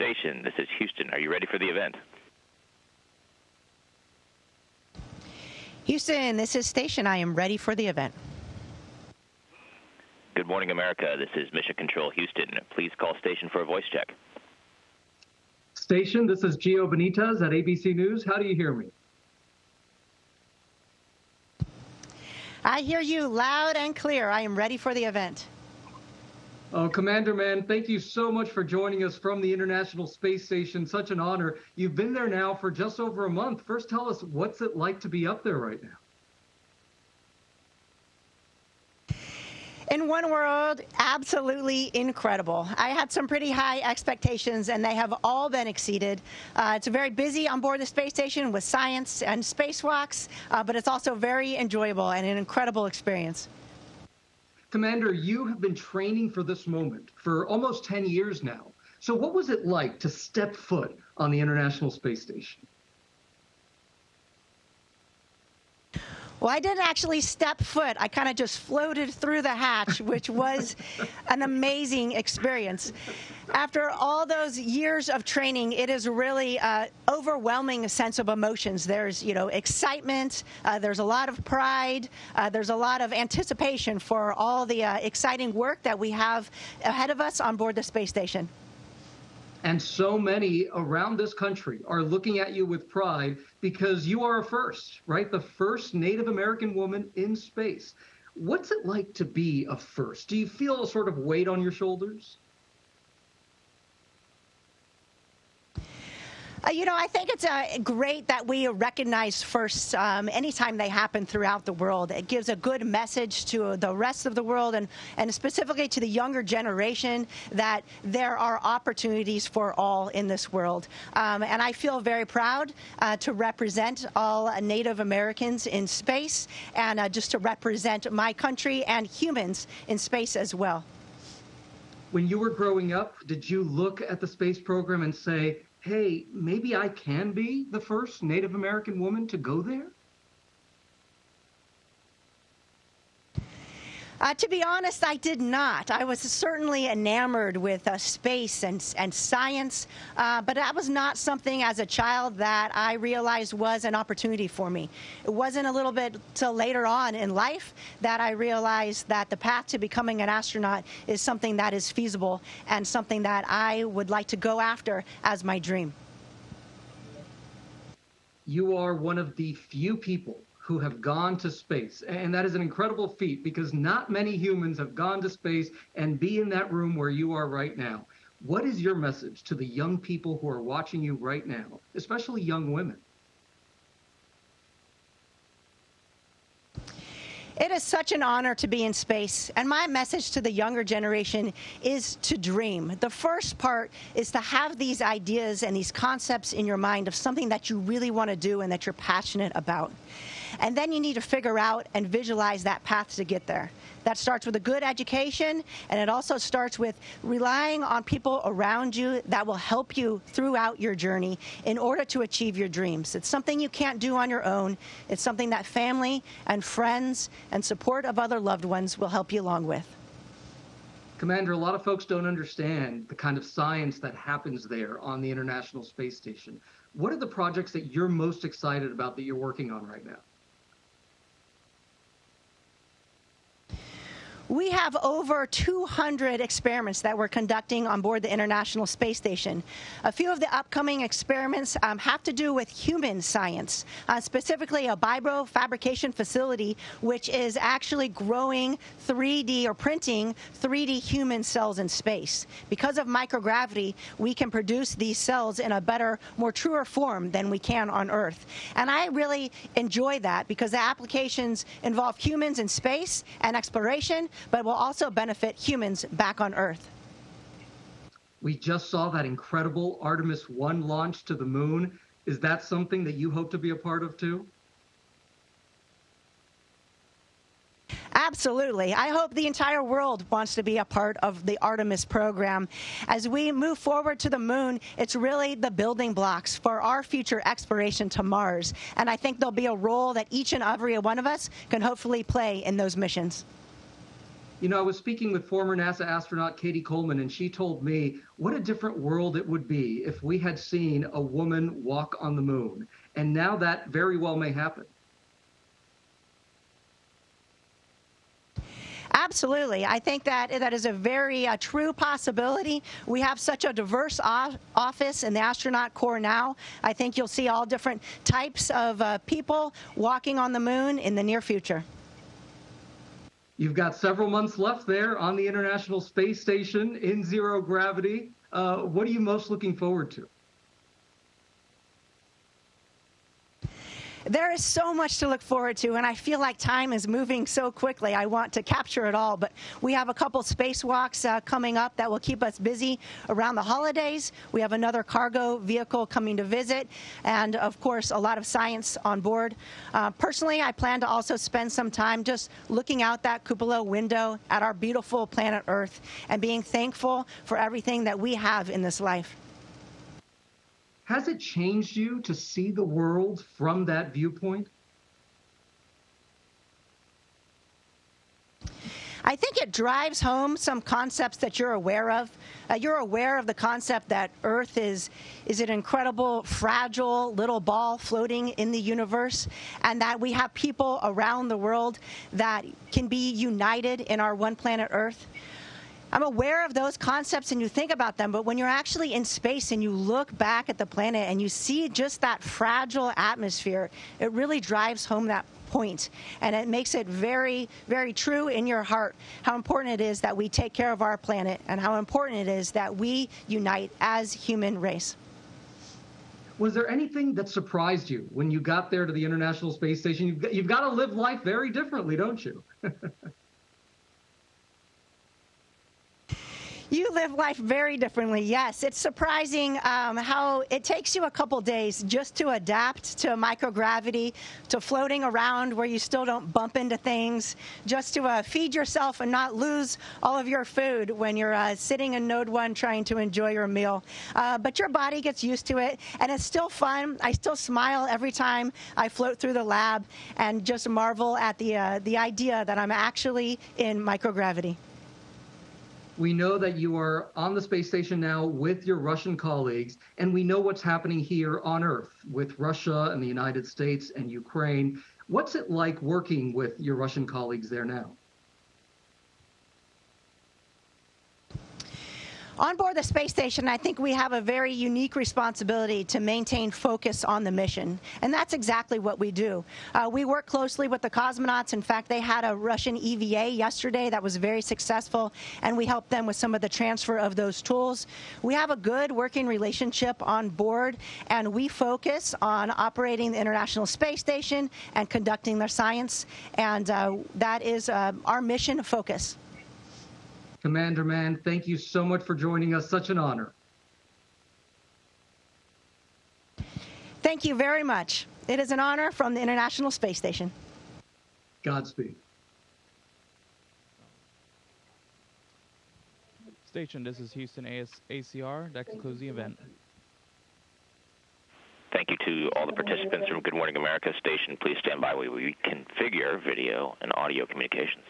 Station, this is Houston. Are you ready for the event? Houston, this is Station. I am ready for the event. Good morning, America. This is Mission Control Houston. Please call station for a voice check. Station, this is Gio Benitez at ABC News. How do you hear me? I hear you loud and clear. I am ready for the event. Oh, Commander Mann, thank you so much for joining us from the International Space Station. Such an honor. You've been there now for just over a month. First, tell us what's it like to be up there right now? In one word, absolutely incredible. I had some pretty high expectations, and they have all been exceeded. Uh, it's a very busy on board the space station with science and spacewalks, uh, but it's also very enjoyable and an incredible experience. Commander, you have been training for this moment for almost 10 years now. So, what was it like to step foot on the International Space Station? Well, I didn't actually step foot. I kind of just floated through the hatch, which was an amazing experience. After all those years of training, it is really an overwhelming sense of emotions. There's, you know, excitement. Uh, there's a lot of pride. Uh, there's a lot of anticipation for all the uh, exciting work that we have ahead of us on board the space station. And so many around this country are looking at you with pride because you are a first, right? The first Native American woman in space. What's it like to be a first? Do you feel a sort of weight on your shoulders? Uh, you know, I think it's uh, great that we recognize first um, anytime they happen throughout the world. It gives a good message to the rest of the world and, and specifically to the younger generation that there are opportunities for all in this world. Um, and I feel very proud uh, to represent all Native Americans in space and uh, just to represent my country and humans in space as well. When you were growing up, did you look at the space program and say, hey, maybe I can be the first Native American woman to go there? Uh, to be honest, I did not. I was certainly enamored with uh, space and, and science, uh, but that was not something as a child that I realized was an opportunity for me. It wasn't a little bit till later on in life that I realized that the path to becoming an astronaut is something that is feasible and something that I would like to go after as my dream. You are one of the few people who have gone to space. And that is an incredible feat because not many humans have gone to space and be in that room where you are right now. What is your message to the young people who are watching you right now, especially young women? It is such an honor to be in space, and my message to the younger generation is to dream. The first part is to have these ideas and these concepts in your mind of something that you really want to do and that you're passionate about. And then you need to figure out and visualize that path to get there. That starts with a good education, and it also starts with relying on people around you that will help you throughout your journey in order to achieve your dreams. It's something you can't do on your own. It's something that family and friends and support of other loved ones will help you along with. Commander, a lot of folks don't understand the kind of science that happens there on the International Space Station. What are the projects that you're most excited about that you're working on right now? We have over 200 experiments that we're conducting on board the International Space Station. A few of the upcoming experiments um, have to do with human science, uh, specifically a BioFabrication Facility, which is actually growing 3D or printing 3D human cells in space. Because of microgravity, we can produce these cells in a better, more truer form than we can on Earth. And I really enjoy that because the applications involve humans in space and exploration, but will also benefit humans back on Earth. We just saw that incredible Artemis 1 launch to the moon. Is that something that you hope to be a part of too? Absolutely. I hope the entire world wants to be a part of the Artemis program. As we move forward to the moon, it's really the building blocks for our future exploration to Mars. And I think there'll be a role that each and every one of us can hopefully play in those missions. You know, I was speaking with former NASA astronaut Cady Coleman, and she told me what a different world it would be if we had seen a woman walk on the moon. And now that very well may happen. Absolutely. I think that that is a very uh, true possibility. We have such a diverse office in the astronaut corps now. I think you'll see all different types of uh, people walking on the moon in the near future. You've got several months left there on the International Space Station in zero gravity. Uh, what are you most looking forward to? There is so much to look forward to, and I feel like time is moving so quickly. I want to capture it all, but we have a couple spacewalks uh, coming up that will keep us busy around the holidays. We have another cargo vehicle coming to visit, and of course, a lot of science on board. Uh, personally, I plan to also spend some time just looking out that cupola window at our beautiful planet Earth and being thankful for everything that we have in this life. Has it changed you to see the world from that viewpoint? I think it drives home some concepts that you're aware of. Uh, you're aware of the concept that Earth is is an incredible, fragile little ball floating in the universe, and that we have people around the world that can be united in our one planet Earth. I'm aware of those concepts and you think about them, but when you're actually in space and you look back at the planet and you see just that fragile atmosphere, it really drives home that point. And it makes it very very true in your heart how important it is that we take care of our planet and how important it is that we unite as human race. Was there anything that surprised you when you got there to the international space station? You've, got to live life very differently don't you You live life very differently. Yes, it's surprising um, how it takes you a couple days just to adapt to microgravity, to floating around where you still don't bump into things, just to uh, feed yourself and not lose all of your food when you're uh, sitting in Node 1 trying to enjoy your meal. Uh, but your body gets used to it, and it's still fun. I still smile every time I float through the lab and just marvel at the, uh, the idea that I'm actually in microgravity. We know that you are on the space station now with your Russian colleagues, and we know what's happening here on Earth with Russia and the United States and Ukraine. What's it like working with your Russian colleagues there now? On board the space station, I think we have a very unique responsibility to maintain focus on the mission, and that's exactly what we do. Uh, we work closely with the cosmonauts. In fact, they had a Russian EVA yesterday that was very successful, and we helped them with some of the transfer of those tools. We have a good working relationship on board, and we focus on operating the International Space Station and conducting their science, and uh, that is uh, our mission focus. Commander Mann, thank you so much for joining us. Such an honor. Thank you very much. It is an honor from the International Space Station. Godspeed. Station, this is Houston AS ACR. That concludes the event. Thank you to all the participants from Good Morning America station. Please stand by while we configure video and audio communications.